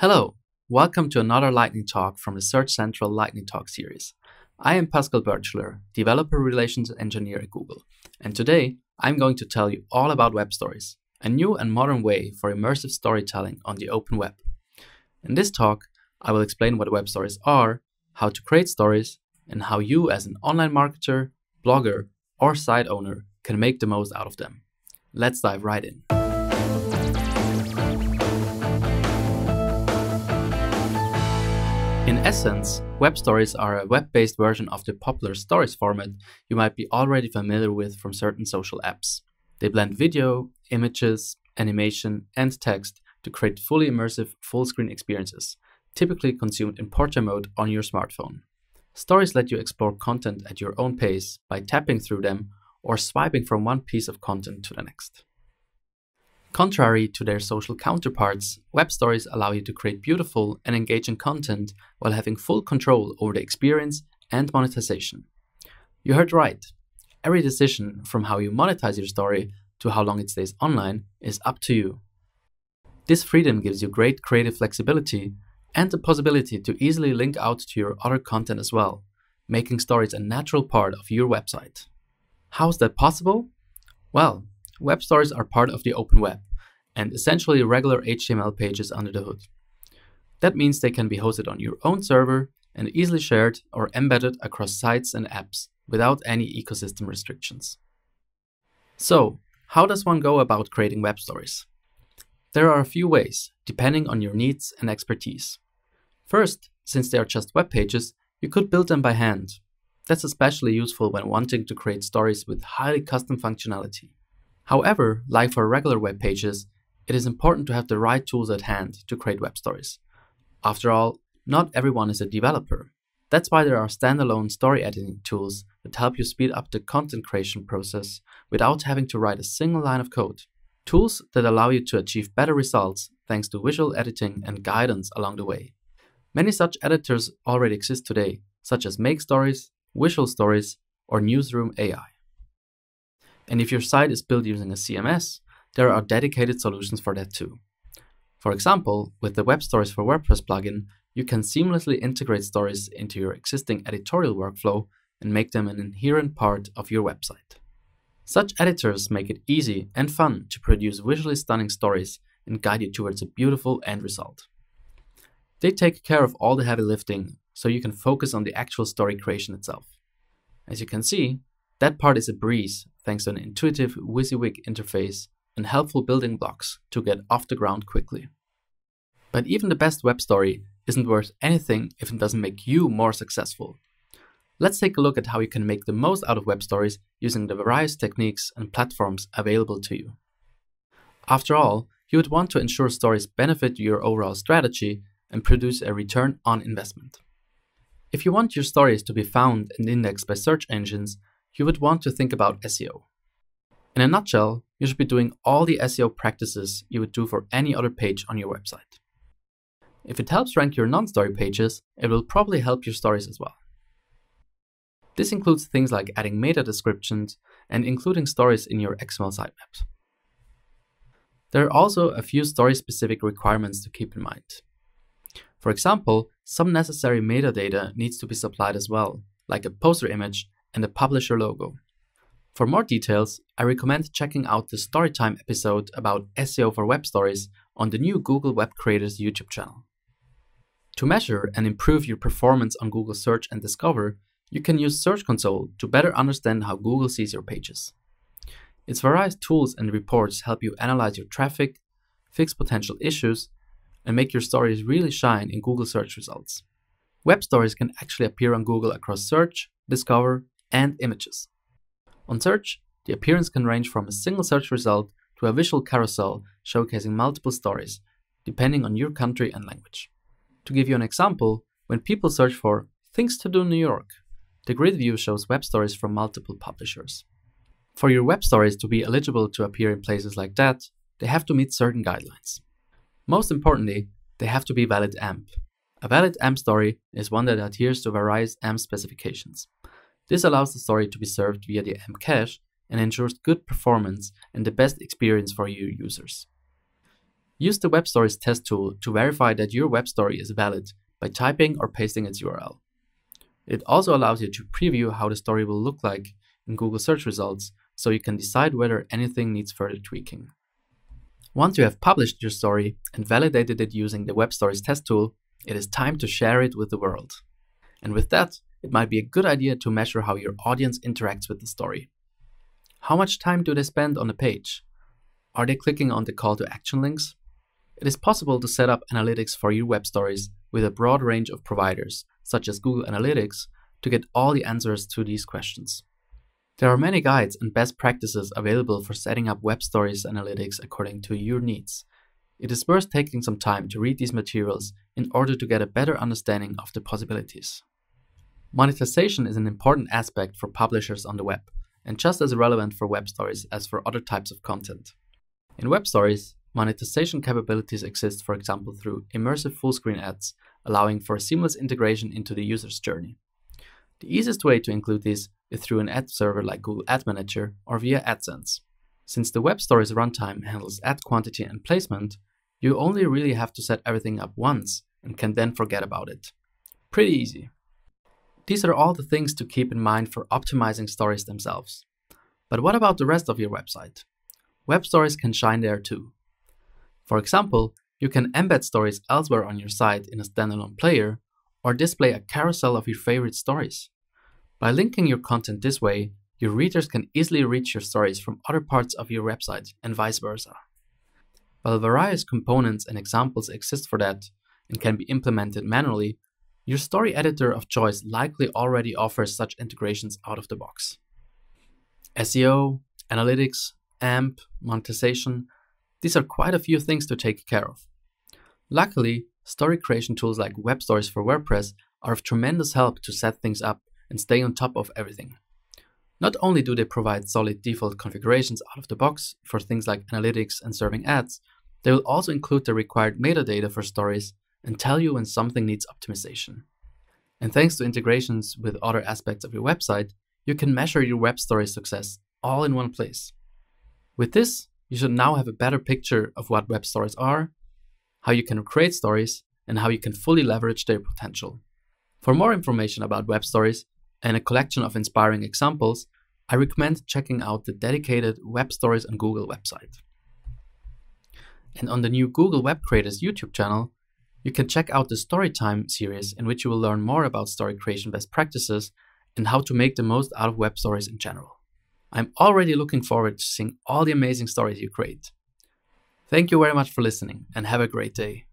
Hello, welcome to another Lightning Talk from the Search Central Lightning Talk series. I am Pascal Birchler, Developer Relations Engineer at Google, and today I'm going to tell you all about web stories, a new and modern way for immersive storytelling on the open web. In this talk, I will explain what web stories are, how to create stories, and how you, as an online marketer, blogger, or site owner, can make the most out of them. Let's dive right in. In essence, web stories are a web based version of the popular stories format you might be already familiar with from certain social apps. They blend video, images, animation, and text to create fully immersive full screen experiences, typically consumed in portrait mode on your smartphone. Stories let you explore content at your own pace by tapping through them or swiping from one piece of content to the next. Contrary to their social counterparts, web stories allow you to create beautiful and engaging content while having full control over the experience and monetization. You heard right. Every decision from how you monetize your story to how long it stays online is up to you. This freedom gives you great creative flexibility and the possibility to easily link out to your other content as well, making stories a natural part of your website. How is that possible? Well, web stories are part of the open web and essentially regular HTML pages under the hood. That means they can be hosted on your own server and easily shared or embedded across sites and apps without any ecosystem restrictions. So, how does one go about creating web stories? There are a few ways, depending on your needs and expertise. First, since they are just web pages, you could build them by hand. That's especially useful when wanting to create stories with highly custom functionality. However, like for regular web pages, it is important to have the right tools at hand to create web stories. After all, not everyone is a developer. That's why there are standalone story editing tools that help you speed up the content creation process without having to write a single line of code. Tools that allow you to achieve better results thanks to visual editing and guidance along the way. Many such editors already exist today, such as Make Stories, Visual Stories, or Newsroom AI. And if your site is built using a CMS, there are dedicated solutions for that too. For example, with the Web Stories for WordPress plugin, you can seamlessly integrate stories into your existing editorial workflow and make them an inherent part of your website. Such editors make it easy and fun to produce visually stunning stories and guide you towards a beautiful end result. They take care of all the heavy lifting so you can focus on the actual story creation itself. As you can see, that part is a breeze thanks to an intuitive WYSIWYG interface and helpful building blocks to get off the ground quickly. But even the best web story isn't worth anything if it doesn't make you more successful. Let's take a look at how you can make the most out of web stories using the various techniques and platforms available to you. After all, you would want to ensure stories benefit your overall strategy and produce a return on investment. If you want your stories to be found and indexed by search engines, you would want to think about SEO. In a nutshell, you should be doing all the SEO practices you would do for any other page on your website. If it helps rank your non story pages, it will probably help your stories as well. This includes things like adding meta descriptions and including stories in your XML sitemaps. There are also a few story specific requirements to keep in mind. For example, some necessary metadata needs to be supplied as well, like a poster image and a publisher logo. For more details, I recommend checking out the Storytime episode about SEO for web stories on the new Google Web Creators YouTube channel. To measure and improve your performance on Google Search and Discover, you can use Search Console to better understand how Google sees your pages. Its various tools and reports help you analyze your traffic, fix potential issues, and make your stories really shine in Google search results. Web stories can actually appear on Google across search, discover, and images. On search, the appearance can range from a single search result to a visual carousel showcasing multiple stories, depending on your country and language. To give you an example, when people search for things to do in New York, the grid view shows web stories from multiple publishers. For your web stories to be eligible to appear in places like that, they have to meet certain guidelines. Most importantly, they have to be valid AMP. A valid AMP story is one that adheres to various AMP specifications. This allows the story to be served via the AMP cache and ensures good performance and the best experience for your users. Use the Web Stories test tool to verify that your web story is valid by typing or pasting its URL. It also allows you to preview how the story will look like in Google search results so you can decide whether anything needs further tweaking. Once you have published your story and validated it using the Web Stories test tool, it is time to share it with the world. And with that, it might be a good idea to measure how your audience interacts with the story. How much time do they spend on the page? Are they clicking on the call to action links? It is possible to set up analytics for your web stories with a broad range of providers, such as Google Analytics, to get all the answers to these questions. There are many guides and best practices available for setting up web stories analytics according to your needs. It is worth taking some time to read these materials in order to get a better understanding of the possibilities. Monetization is an important aspect for publishers on the web, and just as relevant for web stories as for other types of content. In web stories, monetization capabilities exist, for example, through immersive full screen ads, allowing for seamless integration into the user's journey. The easiest way to include these is through an ad server like Google Ad Manager or via AdSense. Since the web stories runtime handles ad quantity and placement, you only really have to set everything up once and can then forget about it. Pretty easy. These are all the things to keep in mind for optimizing stories themselves. But what about the rest of your website? Web stories can shine there too. For example, you can embed stories elsewhere on your site in a standalone player or display a carousel of your favorite stories. By linking your content this way, your readers can easily reach your stories from other parts of your website and vice versa. While various components and examples exist for that and can be implemented manually, your story editor of choice likely already offers such integrations out of the box. SEO, analytics, AMP, monetization, these are quite a few things to take care of. Luckily, story creation tools like Web Stories for WordPress are of tremendous help to set things up and stay on top of everything. Not only do they provide solid default configurations out of the box for things like analytics and serving ads, they will also include the required metadata for stories and tell you when something needs optimization. And thanks to integrations with other aspects of your website, you can measure your web story success all in one place. With this, you should now have a better picture of what web stories are, how you can create stories, and how you can fully leverage their potential. For more information about web stories, and a collection of inspiring examples, I recommend checking out the dedicated Web Stories on Google website. And on the new Google Web Creators YouTube channel, you can check out the Storytime series in which you will learn more about story creation best practices and how to make the most out of web stories in general. I'm already looking forward to seeing all the amazing stories you create. Thank you very much for listening and have a great day.